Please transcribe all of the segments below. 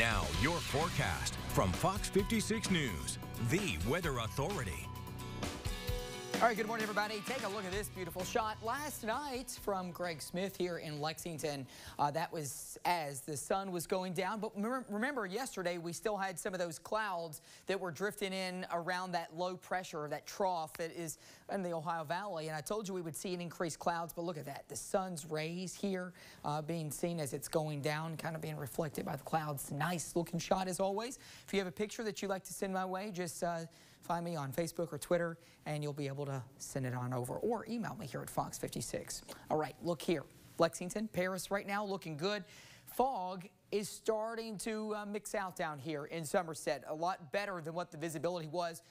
Now, your forecast from Fox 56 News, the weather authority. All right, good morning, everybody. Take a look at this beautiful shot last night from Greg Smith here in Lexington. Uh, that was as the sun was going down. But remember, yesterday we still had some of those clouds that were drifting in around that low pressure, that trough that is in the Ohio Valley. And I told you we would see an increased clouds, but look at that. The sun's rays here uh, being seen as it's going down, kind of being reflected by the clouds. Nice looking shot as always. If you have a picture that you'd like to send my way, just uh, find me on Facebook or Twitter and you'll be able to send it on over or email me here at Fox 56. All right, look here. Lexington, Paris right now looking good. Fog is starting to uh, mix out down here in Somerset. A lot better than what the visibility was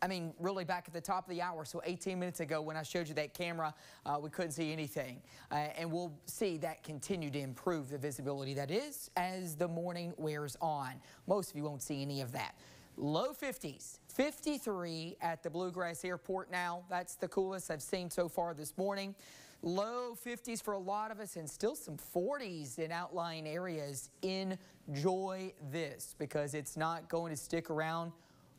I mean, really back at the top of the hour, so 18 minutes ago when I showed you that camera, uh, we couldn't see anything. Uh, and we'll see that continue to improve the visibility that is as the morning wears on. Most of you won't see any of that. Low 50s, 53 at the Bluegrass Airport now. That's the coolest I've seen so far this morning. Low 50s for a lot of us and still some 40s in outlying areas. Enjoy this because it's not going to stick around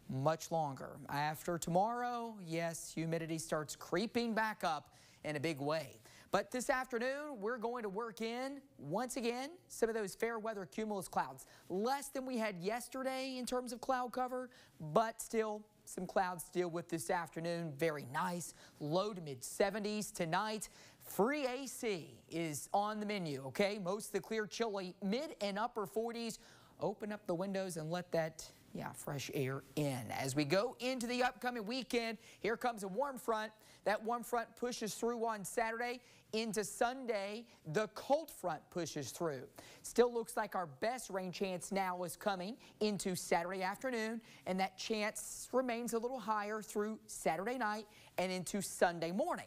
much longer. After tomorrow, yes, humidity starts creeping back up in a big way. But this afternoon, we're going to work in, once again, some of those fair weather cumulus clouds. Less than we had yesterday in terms of cloud cover, but still some clouds to deal with this afternoon. Very nice. Low to mid 70s tonight. Free AC is on the menu, okay? Most of the clear chilly mid and upper 40s. Open up the windows and let that yeah, fresh air in. As we go into the upcoming weekend, here comes a warm front. That warm front pushes through on Saturday into Sunday. The cold front pushes through. Still looks like our best rain chance now is coming into Saturday afternoon, and that chance remains a little higher through Saturday night and into Sunday morning.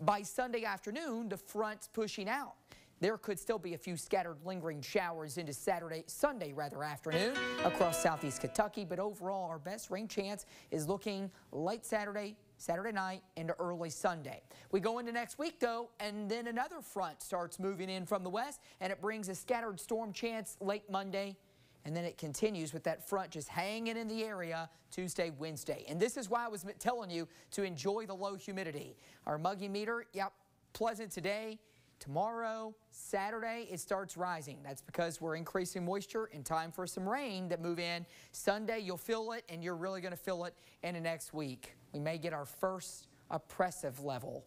By Sunday afternoon, the front's pushing out. There could still be a few scattered lingering showers into Saturday, Sunday rather afternoon across southeast Kentucky, but overall our best rain chance is looking late Saturday, Saturday night into early Sunday. We go into next week though, and then another front starts moving in from the west, and it brings a scattered storm chance late Monday, and then it continues with that front just hanging in the area Tuesday, Wednesday. And this is why I was telling you to enjoy the low humidity. Our muggy meter, yep, pleasant today. Tomorrow, Saturday, it starts rising. That's because we're increasing moisture in time for some rain that move in. Sunday, you'll feel it, and you're really going to feel it in the next week. We may get our first oppressive level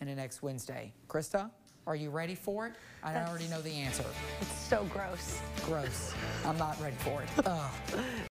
in the next Wednesday. Krista, are you ready for it? I That's, already know the answer. It's so gross. Gross. I'm not ready for it.